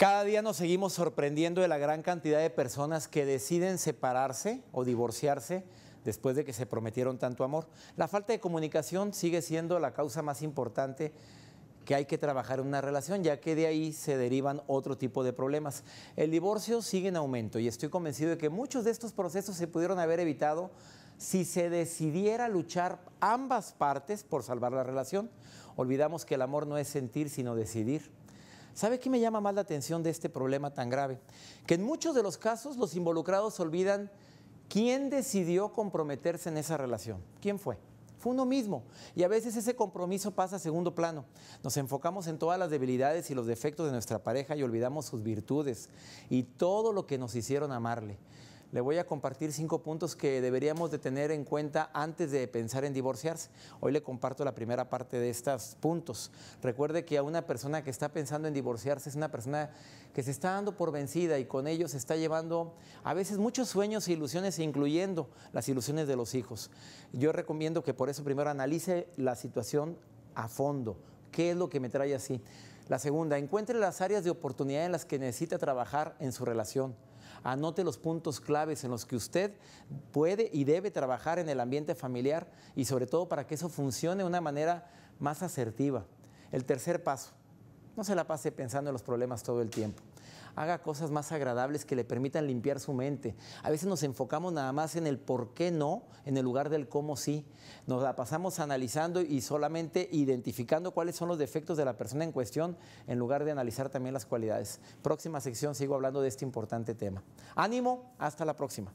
Cada día nos seguimos sorprendiendo de la gran cantidad de personas que deciden separarse o divorciarse después de que se prometieron tanto amor. La falta de comunicación sigue siendo la causa más importante que hay que trabajar en una relación, ya que de ahí se derivan otro tipo de problemas. El divorcio sigue en aumento y estoy convencido de que muchos de estos procesos se pudieron haber evitado si se decidiera luchar ambas partes por salvar la relación. Olvidamos que el amor no es sentir, sino decidir. ¿Sabe qué me llama más la atención de este problema tan grave? Que en muchos de los casos los involucrados olvidan quién decidió comprometerse en esa relación. ¿Quién fue? Fue uno mismo. Y a veces ese compromiso pasa a segundo plano. Nos enfocamos en todas las debilidades y los defectos de nuestra pareja y olvidamos sus virtudes y todo lo que nos hicieron amarle le voy a compartir cinco puntos que deberíamos de tener en cuenta antes de pensar en divorciarse. Hoy le comparto la primera parte de estos puntos. Recuerde que a una persona que está pensando en divorciarse es una persona que se está dando por vencida y con ello se está llevando a veces muchos sueños e ilusiones, incluyendo las ilusiones de los hijos. Yo recomiendo que por eso primero analice la situación a fondo. ¿Qué es lo que me trae así? La segunda, encuentre las áreas de oportunidad en las que necesita trabajar en su relación anote los puntos claves en los que usted puede y debe trabajar en el ambiente familiar y sobre todo para que eso funcione de una manera más asertiva. El tercer paso, no se la pase pensando en los problemas todo el tiempo haga cosas más agradables que le permitan limpiar su mente. A veces nos enfocamos nada más en el por qué no, en el lugar del cómo sí. Nos la pasamos analizando y solamente identificando cuáles son los defectos de la persona en cuestión, en lugar de analizar también las cualidades. Próxima sección sigo hablando de este importante tema. Ánimo, hasta la próxima.